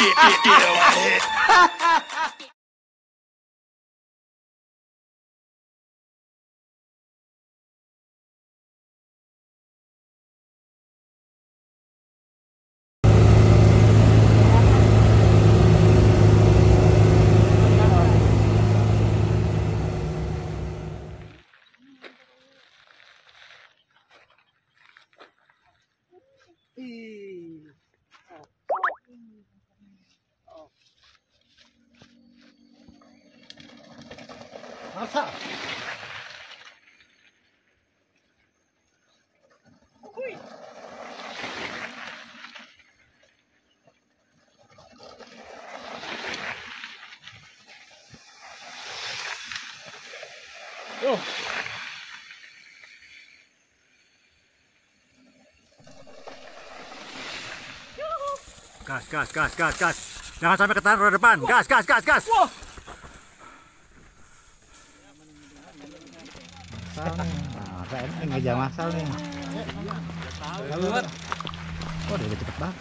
Get, get, get on my head. Masa? Gas, gas, gas, gas, gas. Jangan sampai ketahan roda depan. Gas, gas, gas, gas. Nah, ini ngejar masal nih. Oh, udah cepet banget.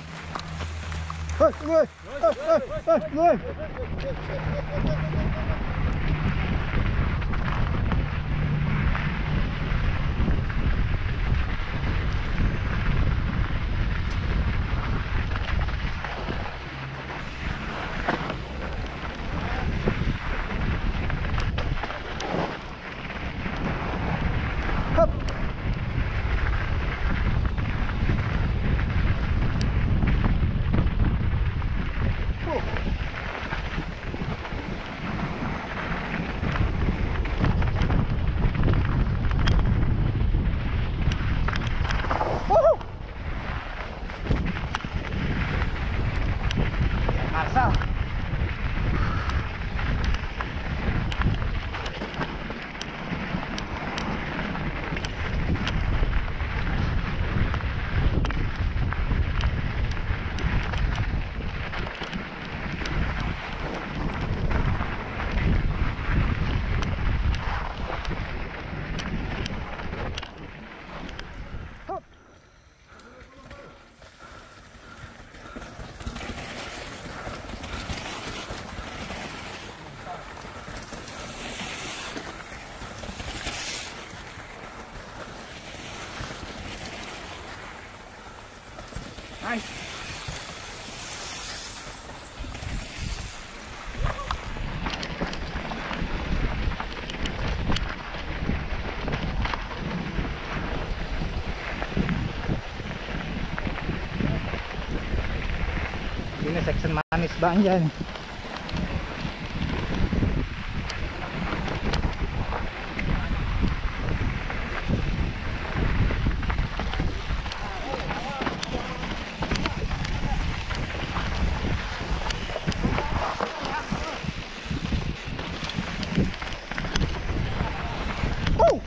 Ini section manis banget nih. Oh!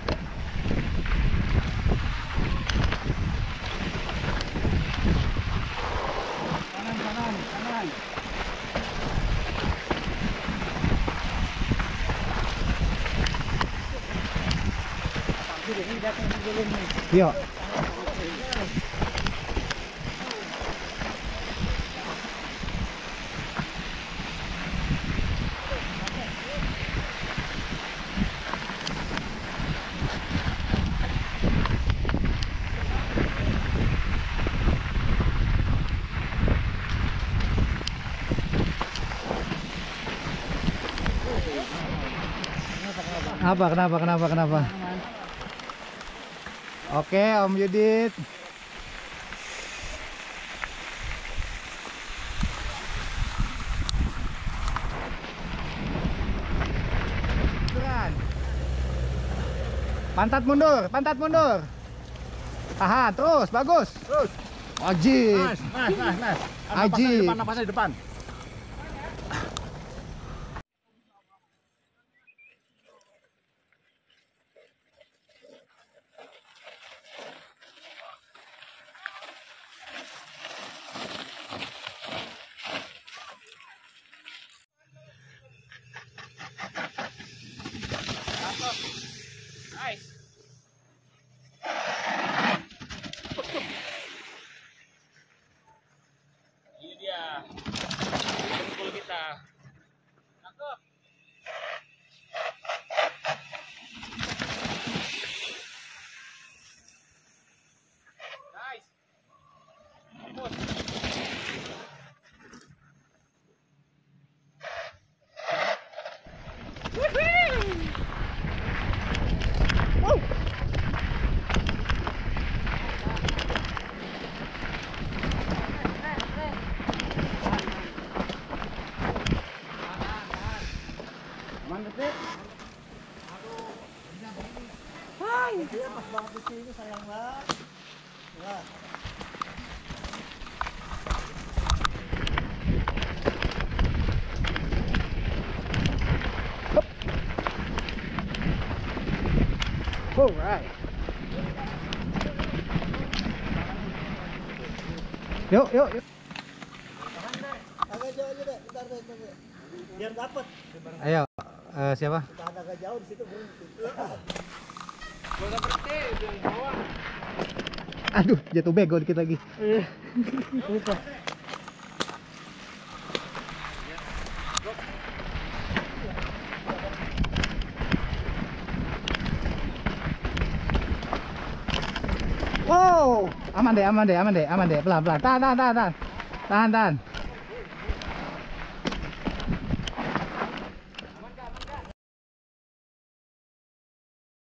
Yuk. Apa? Kenapa? Kenapa? Kenapa? Oke, Om Yudit. Pantat mundur, pantat mundur. Tahan, terus, bagus. Terus. Wajib. Mas, mas, mas, mas. Aji. Napasnya di depan, Ay! Mas bakit sino, sayang ba? Wah. All right. Yuk, yuk, yuk. Agak jauh aja deh, bentar, bentar, bentar. Biar. Ayo, uh, siapa? Agak jauh di situ. Aduh, jatuh bego dikit lagi. Wow, aman deh, aman deh, aman deh, aman deh, pelan pelan, tahan, tahan, tahan, tahan, tahan, tahan.